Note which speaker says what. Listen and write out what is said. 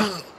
Speaker 1: Ugh.